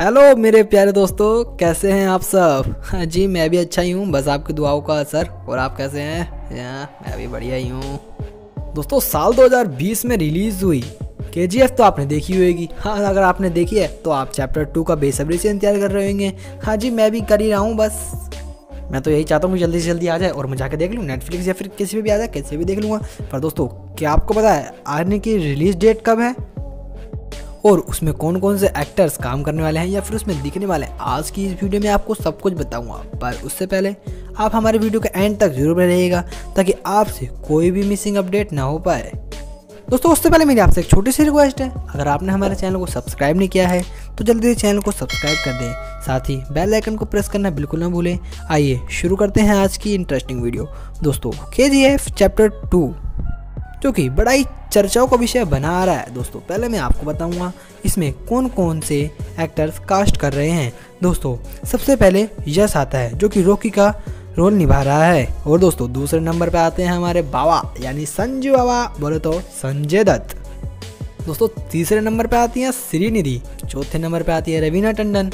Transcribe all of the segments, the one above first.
Hello मेरे प्यारे दोस्तों कैसे हैं आप सब? हाँ जी मैं भी अच्छा ही हूँ बस आपकी दुआओं का असर। और आप कैसे हैं? या, मैं भी बढ़िया ही हूँ। दोस्तों साल 2020 में रिलीज़ हुई। के तो आपने देखी होगी। हाँ अगर आपने देखी है तो आप चैप्टर टू का बेसब्री से इंतज़ार कर रहे होंगे। हाँ जी मैं भी कर ही रहा हूँ बस। मैं तो यही चाहता हूँ जल्दी से जल्दी आ जाए और मैं जाकर देख लूँ नेटफ्लिक्स या फिर किसी भी आ जाए कैसे भी देख लूँगा। पर दोस्तों क्या आपको पता है आने की रिलीज़ डेट कब है? और उसमें कौन कौन से एक्टर्स काम करने वाले हैं या फिर उसमें दिखने वाले हैं। आज की इस वीडियो में आपको सब कुछ बताऊँगा, पर उससे पहले आप हमारे वीडियो के एंड तक ज़रूर रहिएगा, ताकि आपसे कोई भी मिसिंग अपडेट ना हो पाए। दोस्तों, उससे पहले मेरी आपसे एक छोटी सी रिक्वेस्ट है। अगर आपने हमारे चैनल को सब्सक्राइब नहीं किया है तो जल्दी से चैनल को सब्सक्राइब कर दें। साथ ही बेल आइकन को प्रेस करना बिल्कुल ना भूलें। आइए शुरू करते हैं आज की इंटरेस्टिंग वीडियो दोस्तों के चैप्टर टू जो कि बड़ा ही चर्चाओं का विषय बना आ रहा है। दोस्तों, पहले मैं आपको बताऊँगा इसमें कौन कौन से एक्टर्स कास्ट कर रहे हैं। दोस्तों, सबसे पहले यश आता है, जो कि रॉकी का रोल निभा रहा है। और दोस्तों, दूसरे नंबर पे आते हैं हमारे बाबा, यानी संजू बाबा। बोले तो संजय दत्त। दोस्तों, तीसरे नंबर पे आती है श्रीनिधि, चौथे नंबर पे आती है रवीना टंडन।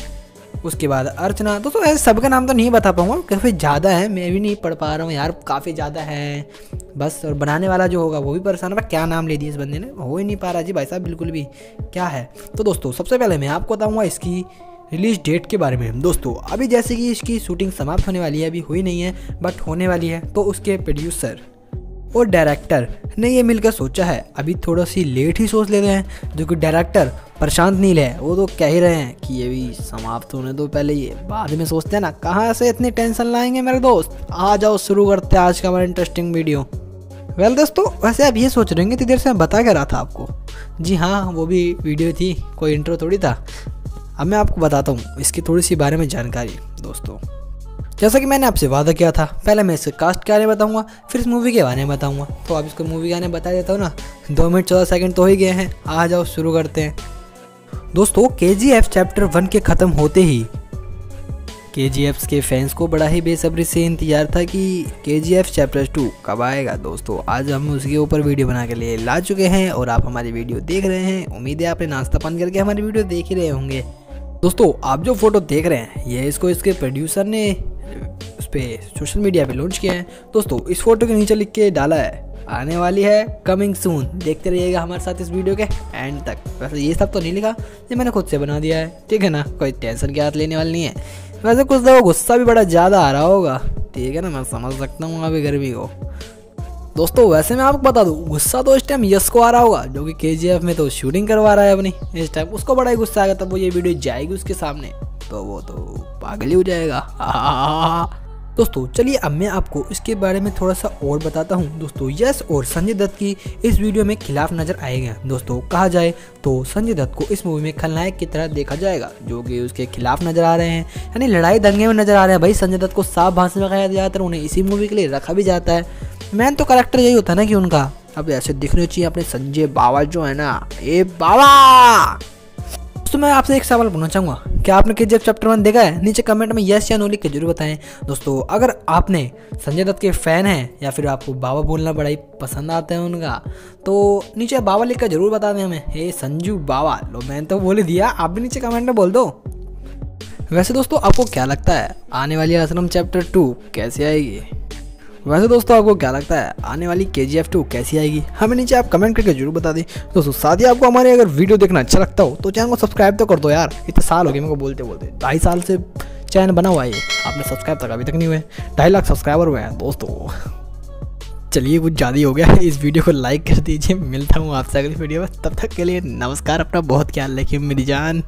उसके बाद अर्चना। दोस्तों ऐसे सबका नाम तो नहीं बता पाऊँगा, काफ़ी ज़्यादा है, मैं भी नहीं पढ़ पा रहा हूँ यार, काफ़ी ज़्यादा है। बस, और बनाने वाला जो होगा वो भी परेशान है क्या नाम ले दिया इस बंदे ने? हो ही नहीं पा रहा जी भाई साहब, बिल्कुल भी। क्या है? तो दोस्तों, सबसे पहले मैं आपको बताऊँगा इसकी रिलीज़ डेट के बारे में। दोस्तों, अभी जैसे कि इसकी शूटिंग समाप्त होने वाली है, अभी हुई नहीं है, बट होने वाली है तो उसके प्रोड्यूसर और डायरेक्टर ने ये मिलकर सोचा है, अभी थोड़ा सी लेट ही सोच लेते हैं, जो कि डायरेक्टर प्रशांत नील है, वो तो कह ही रहे हैं कि ये भी समाप्त होने दो पहले ये। बाद में सोचते हैं ना, कहाँ से इतनी टेंशन लाएँगे मेरे दोस्त? आ जाओ, शुरू करते हैं आज का हमारा इंटरेस्टिंग वीडियो वेल दोस्तों, वैसे आप ये सोच रहे हैं इतनी देर से मैं बता क्या रहा था आपको? जी हाँ वो भी वीडियो थी, कोई इंट्रो थोड़ी था। अब मैं आपको बताता हूँ, इसकी थोड़ी सी बारे में जानकारी, दोस्तों। जैसा कि मैंने आपसे वादा किया था, पहले मैं इसके कास्ट के बारे में बताऊँगा, फिर इस मूवी के बारे में बताऊँगा। तो आप इसको मूवी के बारे में बता देता हूँ ना, दो मिनट चौदह सेकंड तो हो ही गए हैं आ जाओ शुरू करते हैं। दोस्तों के चैप्टर वन के ख़त्म होते ही के के फैंस को बड़ा ही बेसब्री से इंतज़ार था कि के चैप्टर टू कब आएगा। दोस्तों, आज हम उसके ऊपर वीडियो बना के लिए ला चुके हैं और आप हमारी वीडियो देख रहे हैं। उम्मीद है आपने नाश्ता पान करके हमारी वीडियो देख ही रहे होंगे। दोस्तों, आप जो फ़ोटो देख रहे हैं, ये इसको इसके प्रोड्यूसर ने पर सोशल मीडिया पे लॉन्च किया है। दोस्तों, इस फ़ोटो के नीचे लिख के डाला है। आने वाली है कमिंग सून। देखते रहिएगा हमारे साथ इस वीडियो के एंड तक। वैसे ये सब तो नहीं लिखा, ये मैंने खुद से बना दिया है। ठीक है ना? कोई टेंशन की हाथ लेने वाली नहीं है। वैसे कुछ दो गुस्सा भी बड़ा ज़्यादा आ रहा होगा। ठीक है ना? मैं समझ सकता हूँ अभी गर्मी को। दोस्तों, वैसे मैं आपको बता दूँ, गुस्सा तो इस टाइम यश को आ रहा होगा, जो कि के में तो शूटिंग करवा रहा है अपनी। इस टाइम उसको बड़ा ही गुस्सा आएगा, तब वो ये वीडियो जाएगी उसके सामने। तो वो तो पागल ही हो जाएगा। दोस्तों, चलिए अब मैं आपको इसके बारे में थोड़ा सा और बताता हूँ। दोस्तों, यश और संजय दत्त की इस वीडियो में खिलाफ नज़र आएगा दोस्तों, कहा जाए तो संजय दत्त को इस मूवी में खलनायक की तरह देखा जाएगा, जो कि उसके खिलाफ नज़र आ रहे हैं। यानी लड़ाई दंगे में नज़र आ रहे हैं। भाई, संजय दत्त को साफ़ भाषण में कहा जाता है, उन्हें इसी मूवी के लिए रखा भी जाता है। मैन तो करेक्टर यही होता है ना कि उनका। अब ऐसे दिखने चाहिए अपने संजय बाबा जो है ना। ए बाबा! दोस्तों, मैं आपसे एक सवाल पूछना चाहूँगा। क्या आपने के चैप्टर वन देखा है? नीचे कमेंट में यस या नो लिख के ज़रूर बताएँ। दोस्तों, अगर आपने संजय दत्त के फ़ैन हैं, या फिर आपको बाबा बोलना बड़ा ही पसंद आता है उनका तो नीचे बाबा लिख कर ज़रूर बता दें हमें। हे संजू बाबा, लो मैंने तो बोल दिया, आप भी नीचे कमेंट में बोल दो। वैसे दोस्तों, आपको क्या लगता है? आने वाली आश्रम चैप्टर टू कैसे आएगी? वैसे दोस्तों, आपको क्या लगता है, आने वाली के जी एफ़ टू कैसी आएगी? हमें नीचे आप कमेंट करके ज़रूर बता दें। दोस्तों, साथ ही आपको हमारे अगर वीडियो देखना अच्छा लगता हो तो चैनल को सब्सक्राइब तो कर दो यार। इतने साल हो गए मेरे को बोलते बोलते। ढाई साल से चैनल बना हुआ है आपने सब्सक्राइब तक अभी तक नहीं हुए ढाई लाख सब्सक्राइबर हुए हैं, दोस्तों। चलिए, कुछ ज़्यादा ही हो गया। इस वीडियो को लाइक कर दीजिए। मिलता हूँ आपसे अगली वीडियो में। तब तक के लिए नमस्कार, अपना बहुत ख्याल रखिए मेरी जान।